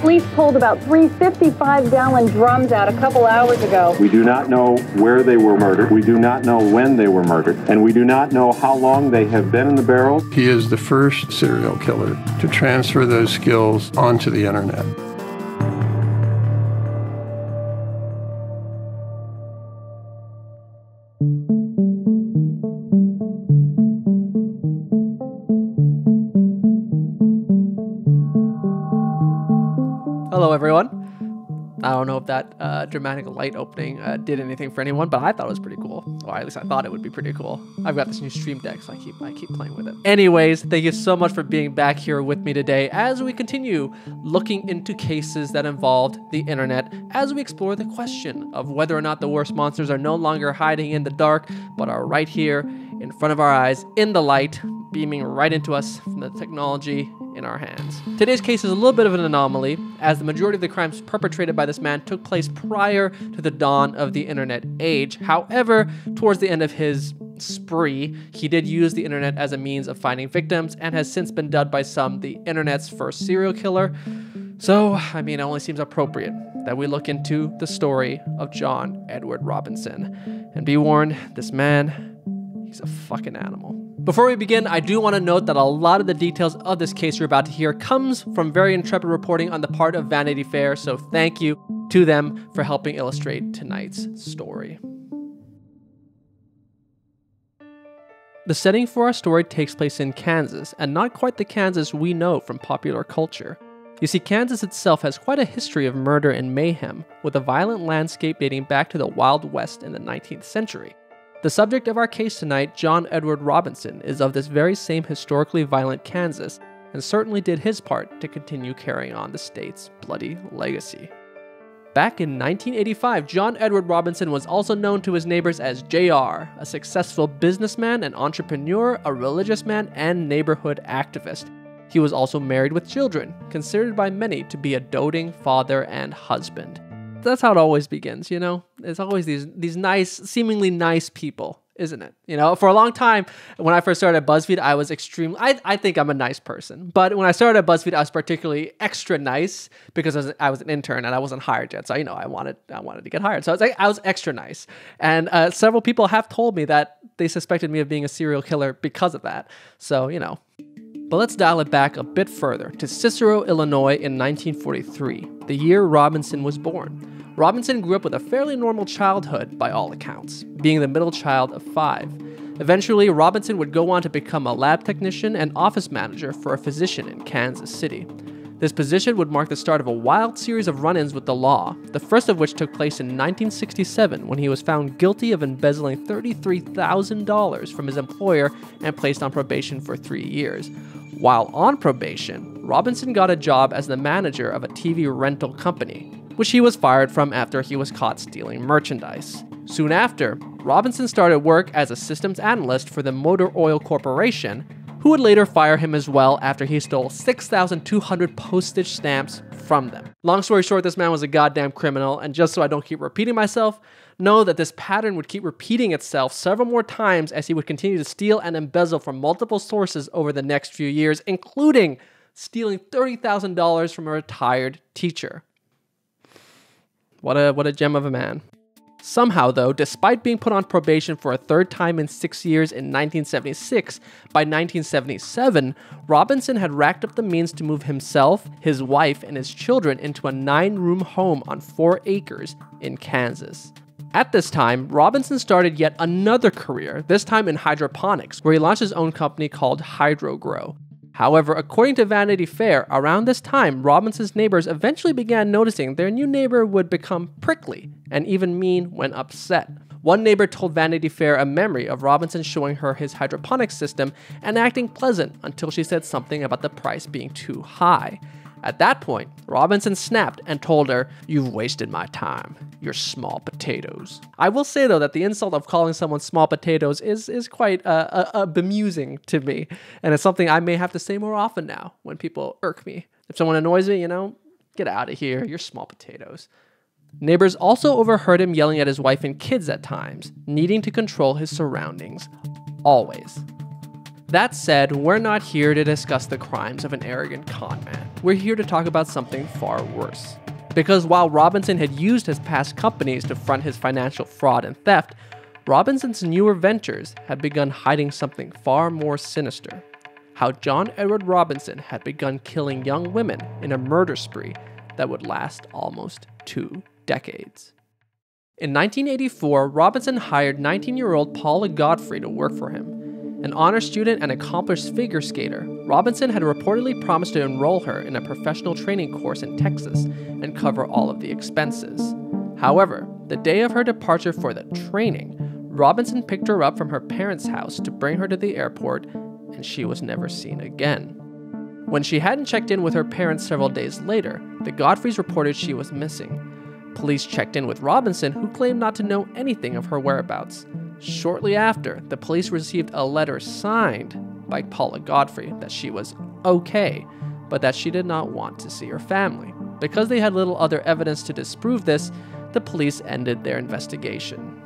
Police pulled about three 55 gallon drums out a couple hours ago. We do not know where they were murdered. We do not know when they were murdered. And we do not know how long they have been in the barrels. He is the first serial killer to transfer those skills onto the internet. Know if that uh, dramatic light opening uh, did anything for anyone, but I thought it was pretty cool. Or at least I thought it would be pretty cool. I've got this new Stream Deck, so I keep I keep playing with it. Anyways, thank you so much for being back here with me today as we continue looking into cases that involved the internet, as we explore the question of whether or not the worst monsters are no longer hiding in the dark, but are right here in front of our eyes, in the light, beaming right into us from the technology in our hands. Today's case is a little bit of an anomaly, as the majority of the crimes perpetrated by this man took place prior to the dawn of the internet age. However, towards the end of his spree, he did use the internet as a means of finding victims and has since been dubbed by some the internet's first serial killer. So, I mean, it only seems appropriate that we look into the story of John Edward Robinson. And be warned, this man, he's a fucking animal. Before we begin, I do want to note that a lot of the details of this case you're about to hear comes from very intrepid reporting on the part of Vanity Fair, so thank you to them for helping illustrate tonight's story. The setting for our story takes place in Kansas, and not quite the Kansas we know from popular culture. You see, Kansas itself has quite a history of murder and mayhem, with a violent landscape dating back to the Wild West in the 19th century. The subject of our case tonight, John Edward Robinson, is of this very same historically violent Kansas, and certainly did his part to continue carrying on the state's bloody legacy. Back in 1985, John Edward Robinson was also known to his neighbors as JR, a successful businessman and entrepreneur, a religious man, and neighborhood activist. He was also married with children, considered by many to be a doting father and husband. That's how it always begins, you know? It's always these these nice, seemingly nice people, isn't it? You know, for a long time, when I first started at BuzzFeed, I was extremely, I, I think I'm a nice person. But when I started at BuzzFeed, I was particularly extra nice because I was, I was an intern and I wasn't hired yet. So, you know, I wanted, I wanted to get hired. So I was, like, I was extra nice. And uh, several people have told me that they suspected me of being a serial killer because of that. So, you know, but let's dial it back a bit further to Cicero, Illinois in 1943, the year Robinson was born. Robinson grew up with a fairly normal childhood by all accounts, being the middle child of five. Eventually, Robinson would go on to become a lab technician and office manager for a physician in Kansas City. This position would mark the start of a wild series of run ins with the law, the first of which took place in 1967 when he was found guilty of embezzling $33,000 from his employer and placed on probation for three years. While on probation, Robinson got a job as the manager of a TV rental company, which he was fired from after he was caught stealing merchandise. Soon after, Robinson started work as a systems analyst for the Mobil Oil Corporation, who would later fire him as well after he stole 6,200 postage stamps from them. Long story short, this man was a goddamn criminal, and just so I don't keep repeating myself, know that this pattern would keep repeating itself several more times as he would continue to steal and embezzle from multiple sources over the next few years, including stealing $30,000 from a retired teacher. What a what a gem of a man. Somehow, though, despite being put on probation for a third time in six years in 1976, by 1977, Robinson had racked up the means to move himself, his wife, and his children into a nine room home on four acres in Kansas. At this time, Robinson started yet another career, this time in hydroponics, where he launched his own company called HydroGrow. However, according to Vanity Fair, around this time, Robinson's neighbors eventually began noticing their new neighbor would become prickly and even mean when upset. One neighbor told Vanity Fair a memory of Robinson showing her his hydroponics system and acting pleasant until she said something about the price being too high. At that point, Robinson snapped and told her, You've wasted my time. You're small potatoes. I will say, though, that the insult of calling someone small potatoes is, is quite uh, uh, uh, bemusing to me. And it's something I may have to say more often now when people irk me. If someone annoys me, you know, get out of here. You're small potatoes. Neighbors also overheard him yelling at his wife and kids at times, needing to control his surroundings. Always. That said, we're not here to discuss the crimes of an arrogant con man. We're here to talk about something far worse. Because while Robinson had used his past companies to front his financial fraud and theft, Robinson's newer ventures had begun hiding something far more sinister. How John Edward Robinson had begun killing young women in a murder spree that would last almost two decades. In 1984, Robinson hired 19 year old Paula Godfrey to work for him. An honor student and accomplished figure skater, Robinson had reportedly promised to enroll her in a professional training course in Texas and cover all of the expenses. However, the day of her departure for the training, Robinson picked her up from her parents' house to bring her to the airport, and she was never seen again. When she hadn't checked in with her parents several days later, the Godfreys reported she was missing. Police checked in with Robinson, who claimed not to know anything of her whereabouts. Shortly after, the police received a letter signed by Paula Godfrey that she was okay, but that she did not want to see her family. Because they had little other evidence to disprove this, the police ended their investigation.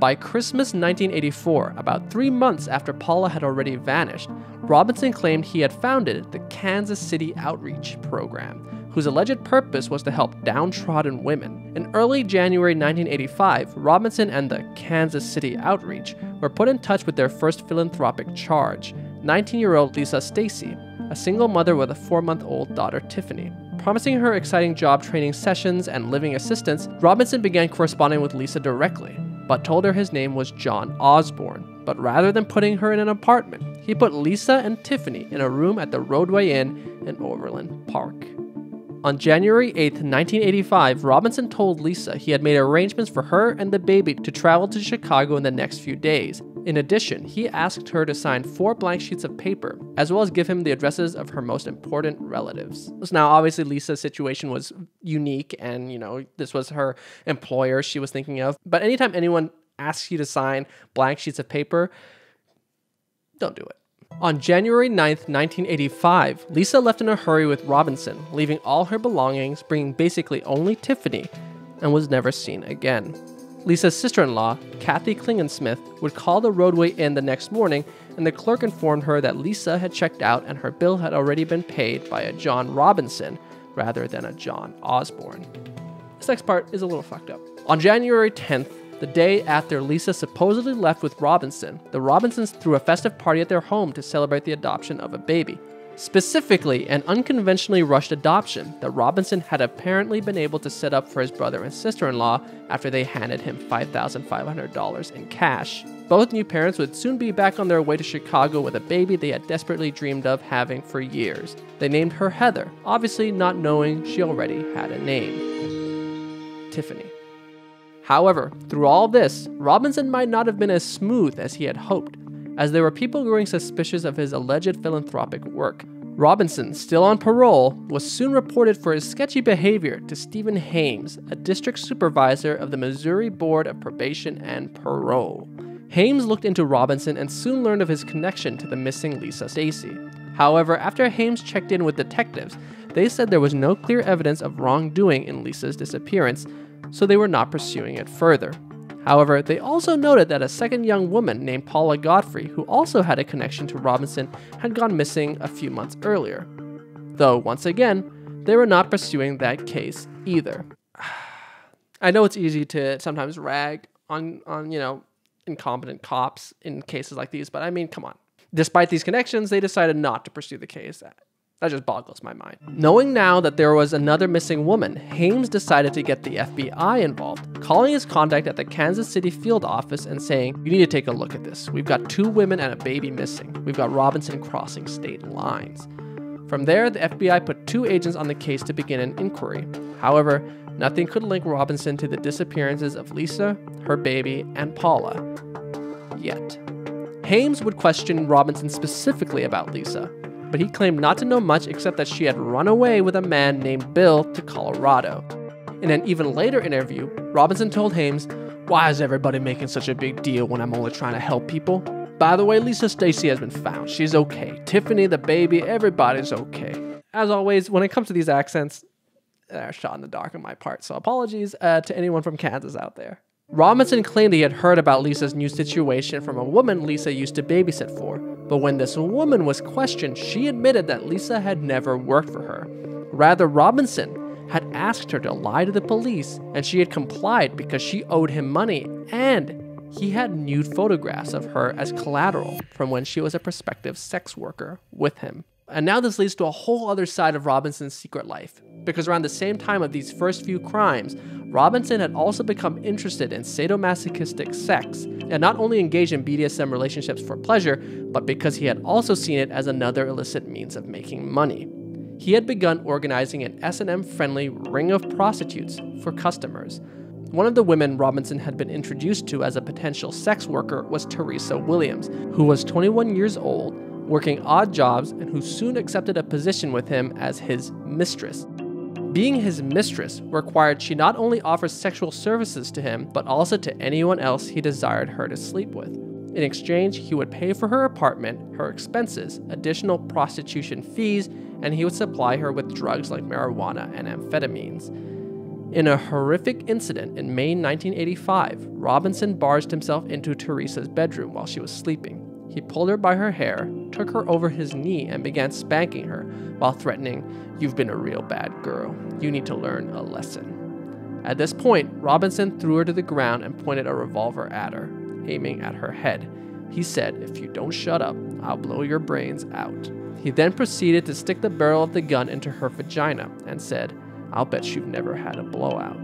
By Christmas 1984, about three months after Paula had already vanished, Robinson claimed he had founded the Kansas City Outreach Program, whose alleged purpose was to help downtrodden women. In early January 1985, Robinson and the Kansas City Outreach were put in touch with their first philanthropic charge 19 year old Lisa Stasi, a single mother with a four month old daughter Tiffany. Promising her exciting job training sessions and living assistance, Robinson began corresponding with Lisa directly but told her his name was John Osborne. But rather than putting her in an apartment, he put Lisa and Tiffany in a room at the Rodeway Inn in Overland Park. On January 8, 1985, Robinson told Lisa he had made arrangements for her and the baby to travel to Chicago in the next few days. In addition, he asked her to sign four blank sheets of paper, as well as give him the addresses of her most important relatives. So now, obviously, Lisa's situation was unique, and you know, this was her employer she was thinking of. But anytime anyone asks you to sign blank sheets of paper, don't do it. On January 9, 1985, Lisa left in a hurry with Robinson, leaving all her belongings, bringing basically only Tiffany, and was never seen again. Lisa's sister in law, Kathy Klingensmith, would call the Rodeway Inn the next morning, and the clerk informed her that Lisa had checked out and her bill had already been paid by a John Robinson rather than a John Osborne. This next part is a little fucked up. On January 10th, the day after Lisa supposedly left with Robinson, the Robinsons threw a festive party at their home to celebrate the adoption of a baby. Specifically, an unconventionally rushed adoption that Robinson had apparently been able to set up for his brother and sister in law after they handed him $5,500 in cash. Both new parents would soon be back on their way to Chicago with a baby they had desperately dreamed of having for years. They named her Heather, obviously not knowing she already had a name Tiffany. However, through all this, Robinson might not have been as smooth as he had hoped, as there were people growing suspicious of his alleged philanthropic work. Robinson, still on parole, was soon reported for his sketchy behavior to Stephen Hames, a district supervisor of the Missouri Board of Probation and Parole. Hames looked into Robinson and soon learned of his connection to the missing Lisa Stasi. However, after Hames checked in with detectives, they said there was no clear evidence of wrongdoing in Lisa's disappearance, so they were not pursuing it further. However, they also noted that a second young woman named Paula Godfrey, who also had a connection to Robinson, had gone missing a few months earlier. Though, once again, they were not pursuing that case either. I know it's easy to sometimes rag on, on you know, incompetent cops in cases like these, but I mean, come on. Despite these connections, they decided not to pursue the case. That just boggles my mind. Knowing now that there was another missing woman, Hames decided to get the FBI involved, calling his contact at the Kansas City field office and saying, You need to take a look at this. We've got two women and a baby missing. We've got Robinson crossing state lines. From there, the FBI put two agents on the case to begin an inquiry. However, nothing could link Robinson to the disappearances of Lisa, her baby, and Paula. Yet. Hames would question Robinson specifically about Lisa, but he claimed not to know much except that she had run away with a man named Bill to Colorado. In an even later interview, Robinson told Hames, Why is everybody making such a big deal when I'm only trying to help people? By the way, Lisa Stasi has been found. She's okay. Tiffany, the baby, everybody's okay. As always, when it comes to these accents, they're shot in the dark on my part, so apologies uh, to anyone from Kansas out there. Robinson claimed he had heard about Lisa's new situation from a woman Lisa used to babysit for, but when this woman was questioned, she admitted that Lisa had never worked for her. Rather, Robinson had asked her to lie to the police, and she had complied because she owed him money and he had nude photographs of her as collateral from when she was a prospective sex worker with him. And now this leads to a whole other side of Robinson's secret life, because around the same time of these first few crimes, Robinson had also become interested in sadomasochistic sex, and not only engaged in BDSM relationships for pleasure, but because he had also seen it as another illicit means of making money. He had begun organizing an S&M friendly ring of prostitutes for customers. One of the women Robinson had been introduced to as a potential sex worker was Teresa Williams, who was 21 years old working odd jobs, and who soon accepted a position with him as his mistress. Being his mistress required she not only offer sexual services to him, but also to anyone else he desired her to sleep with. In exchange, he would pay for her apartment, her expenses, additional prostitution fees, and he would supply her with drugs like marijuana and amphetamines. In a horrific incident in May 1985, Robinson barged himself into Teresa's bedroom while she was sleeping. He pulled her by her hair, took her over his knee, and began spanking her while threatening, You've been a real bad girl. You need to learn a lesson. At this point, Robinson threw her to the ground and pointed a revolver at her, aiming at her head. He said, If you don't shut up, I'll blow your brains out. He then proceeded to stick the barrel of the gun into her vagina and said, I'll bet you've never had a blowout.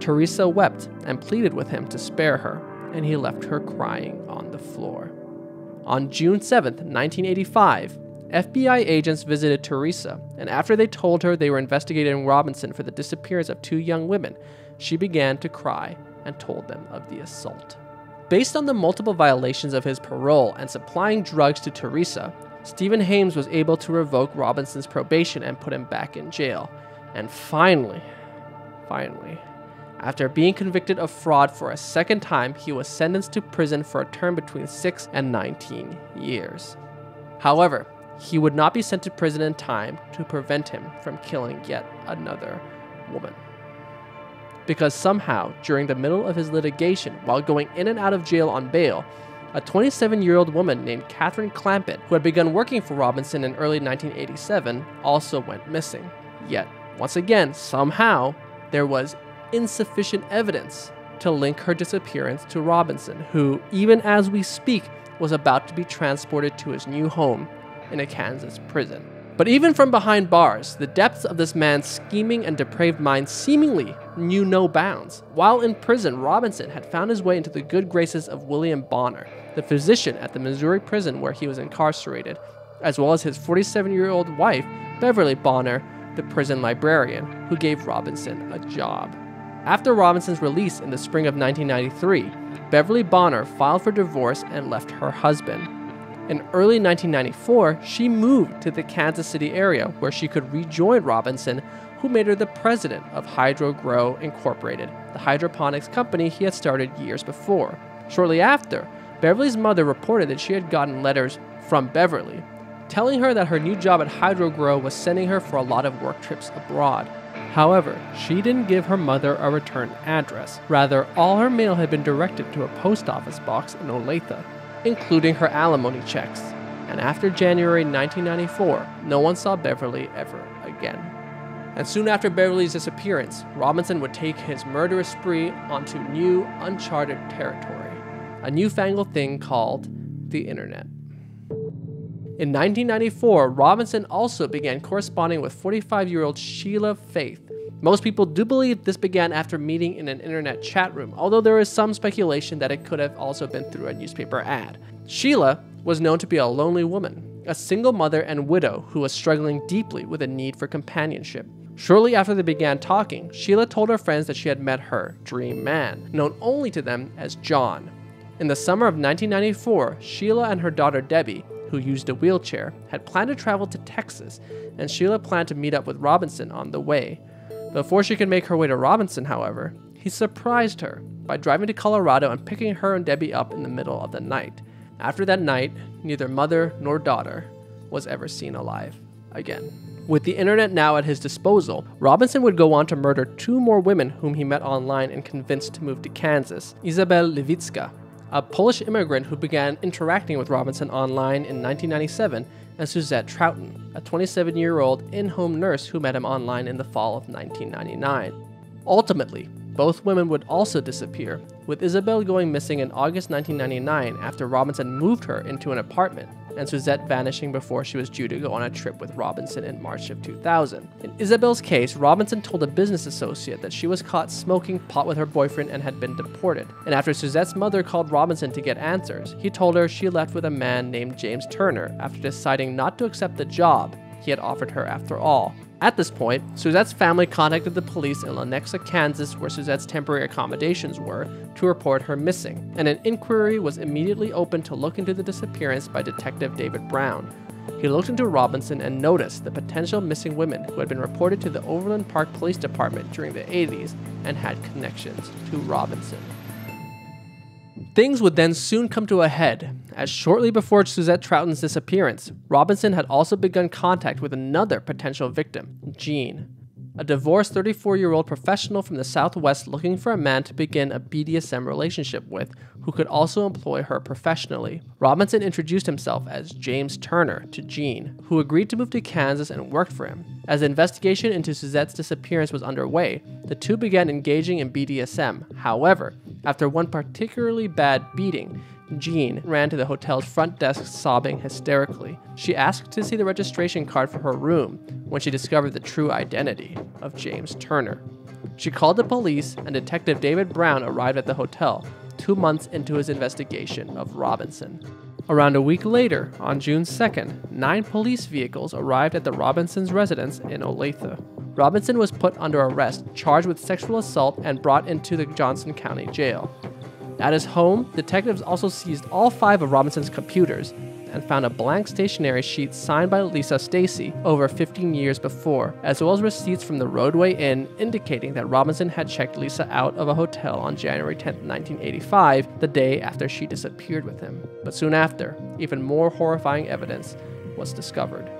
Teresa wept and pleaded with him to spare her, and he left her crying on the floor. On June 7, 1985, FBI agents visited Teresa, and after they told her they were investigating Robinson for the disappearance of two young women, she began to cry and told them of the assault. Based on the multiple violations of his parole and supplying drugs to Teresa, Stephen Hames was able to revoke Robinson's probation and put him back in jail. And finally, finally, after being convicted of fraud for a second time, he was sentenced to prison for a term between 6 and 19 years. However, he would not be sent to prison in time to prevent him from killing yet another woman. Because somehow, during the middle of his litigation, while going in and out of jail on bail, a 27 year old woman named Catherine Clampitt, who had begun working for Robinson in early 1987, also went missing. Yet, once again, somehow, there was insufficient evidence to link her disappearance to Robinson, who, even as we speak, was about to be transported to his new home in a Kansas prison. But even from behind bars, the depths of this man's scheming and depraved mind seemingly knew no bounds. While in prison, Robinson had found his way into the good graces of William Bonner, the physician at the Missouri prison where he was incarcerated, as well as his 47 year old wife, Beverly Bonner, the prison librarian, who gave Robinson a job. After Robinson's release in the spring of 1993, Beverly Bonner filed for divorce and left her husband. In early 1994, she moved to the Kansas City area where she could rejoin Robinson, who made her the president of Hydro Grow Incorporated, the hydroponics company he had started years before. Shortly after, Beverly's mother reported that she had gotten letters from Beverly telling her that her new job at Hydro Grow was sending her for a lot of work trips abroad. However, she didn't give her mother a return address. Rather, all her mail had been directed to a post office box in Olathe, including her alimony checks. And after January 1994, no one saw Beverly ever again. And soon after Beverly's disappearance, Robinson would take his murderous spree onto new, uncharted territory, a newfangled thing called the internet. In 1994, Robinson also began corresponding with 45 year old Sheila Faith. Most people do believe this began after meeting in an internet chat room, although there is some speculation that it could have also been through a newspaper ad. Sheila was known to be a lonely woman, a single mother and widow who was struggling deeply with a need for companionship. Shortly after they began talking, Sheila told her friends that she had met her dream man, known only to them as John. In the summer of 1994, Sheila and her daughter Debbie who used a wheelchair, had planned to travel to Texas, and Sheila planned to meet up with Robinson on the way. Before she could make her way to Robinson, however, he surprised her by driving to Colorado and picking her and Debbie up in the middle of the night. After that night, neither mother nor daughter was ever seen alive again. With the internet now at his disposal, Robinson would go on to murder two more women whom he met online and convinced to move to Kansas Isabel Lewicka, a Polish immigrant who began interacting with Robinson online in 1997, and Suzette Trouton, a 27 year old in home nurse who met him online in the fall of 1999. Ultimately, both women would also disappear, with Isabel going missing in August 1999 after Robinson moved her into an apartment and Suzette vanishing before she was due to go on a trip with Robinson in March of 2000. In Isabel's case, Robinson told a business associate that she was caught smoking pot with her boyfriend and had been deported. And after Suzette's mother called Robinson to get answers, he told her she left with a man named James Turner after deciding not to accept the job he had offered her after all. At this point, Suzette's family contacted the police in Lenexa, Kansas, where Suzette's temporary accommodations were, to report her missing, and an inquiry was immediately opened to look into the disappearance by Detective David Brown. He looked into Robinson and noticed the potential missing women who had been reported to the Overland Park Police Department during the 80s and had connections to Robinson. Things would then soon come to a head, as shortly before Suzette Trouton's disappearance, Robinson had also begun contact with another potential victim, Jean, a divorced 34 year old professional from the Southwest looking for a man to begin a BDSM relationship with who could also employ her professionally. Robinson introduced himself as James Turner to Jean, who agreed to move to Kansas and worked for him. As the investigation into Suzette's disappearance was underway, the two began engaging in BDSM. However, after one particularly bad beating, Jean ran to the hotel's front desk sobbing hysterically. She asked to see the registration card for her room when she discovered the true identity of James Turner. She called the police, and Detective David Brown arrived at the hotel, two months into his investigation of Robinson. Around a week later, on June 2nd, nine police vehicles arrived at the Robinsons' residence in Olathe. Robinson was put under arrest, charged with sexual assault, and brought into the Johnson County Jail. At his home, detectives also seized all five of Robinson's computers and found a blank stationery sheet signed by Lisa Stasi over 15 years before, as well as receipts from the Rodeway Inn indicating that Robinson had checked Lisa out of a hotel on January 10, 1985, the day after she disappeared with him. But soon after, even more horrifying evidence was discovered.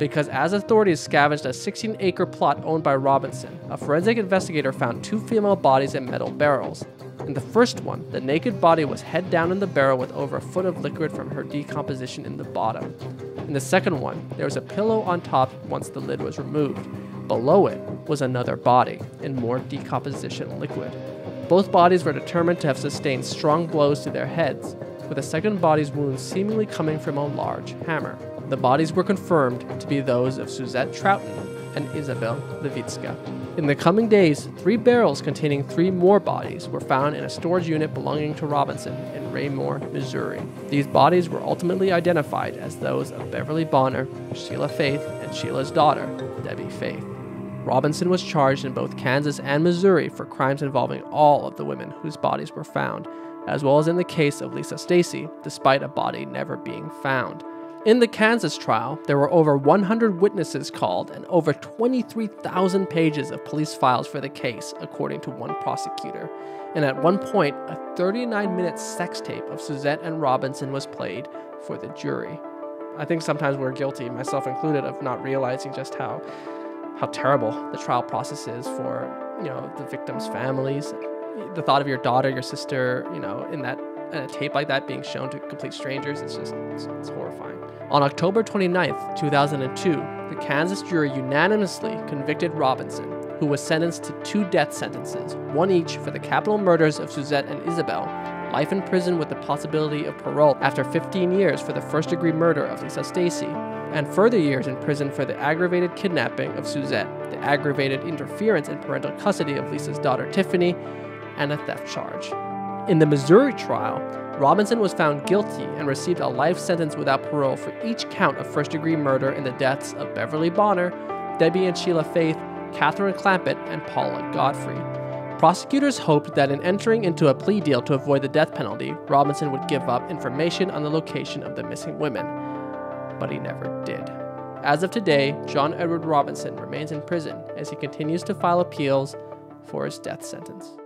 Because as authorities scavenged a 16 acre plot owned by Robinson, a forensic investigator found two female bodies in metal barrels. In the first one, the naked body was head down in the barrel with over a foot of liquid from her decomposition in the bottom. In the second one, there was a pillow on top once the lid was removed. Below it was another body in more decomposition liquid. Both bodies were determined to have sustained strong blows to their heads, with the second body's wounds seemingly coming from a large hammer. The bodies were confirmed to be those of Suzette Trouton and Isabel Lewicka. In the coming days, three barrels containing three more bodies were found in a storage unit belonging to Robinson in Raymore, Missouri. These bodies were ultimately identified as those of Beverly Bonner, Sheila Faith, and Sheila's daughter, Debbie Faith. Robinson was charged in both Kansas and Missouri for crimes involving all of the women whose bodies were found, as well as in the case of Lisa Stasi, despite a body never being found. In the Kansas trial, there were over 100 witnesses called and over 23,000 pages of police files for the case, according to one prosecutor. And at one point, a 39 minute sex tape of Suzette and Robinson was played for the jury. I think sometimes we're guilty, myself included, of not realizing just how how terrible the trial process is for you know the victims' families. The thought of your daughter, your sister, you know, in that a tape like that being shown to complete strangers, it's just it's, it's horrifying. On October 29, 2002, the Kansas jury unanimously convicted Robinson, who was sentenced to two death sentences, one each for the capital murders of Suzette and Isabel, life in prison with the possibility of parole after 15 years for the first degree murder of Lisa Stasi, and further years in prison for the aggravated kidnapping of Suzette, the aggravated interference in parental custody of Lisa's daughter Tiffany, and a theft charge. In the Missouri trial, Robinson was found guilty and received a life sentence without parole for each count of first degree murder in the deaths of Beverly Bonner, Debbie and Sheila Faith, Catherine Clampitt, and Paula Godfrey. Prosecutors hoped that in entering into a plea deal to avoid the death penalty, Robinson would give up information on the location of the missing women. But he never did. As of today, John Edward Robinson remains in prison as he continues to file appeals for his death sentence.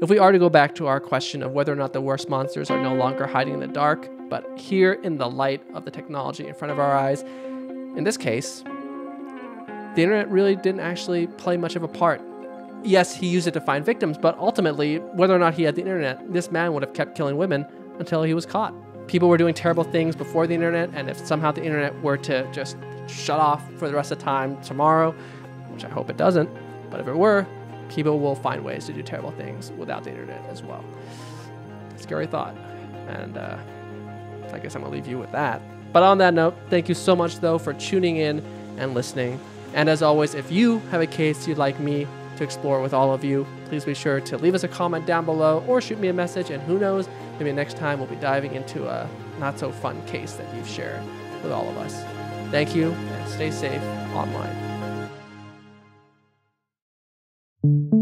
If we are to go back to our question of whether or not the worst monsters are no longer hiding in the dark, but here in the light of the technology in front of our eyes, in this case, the internet really didn't actually play much of a part. Yes, he used it to find victims, but ultimately, whether or not he had the internet, this man would have kept killing women until he was caught. People were doing terrible things before the internet, and if somehow the internet were to just shut off for the rest of time tomorrow, which I hope it doesn't, but if it were, people will find ways to do terrible things without the internet as well. Scary thought. And uh, I guess I'm going to leave you with that. But on that note, thank you so much, though, for tuning in and listening. And as always, if you have a case you'd like me to explore with all of you, please be sure to leave us a comment down below or shoot me a message. And who knows, maybe next time we'll be diving into a not so fun case that you've shared with all of us. Thank you and stay safe online thank you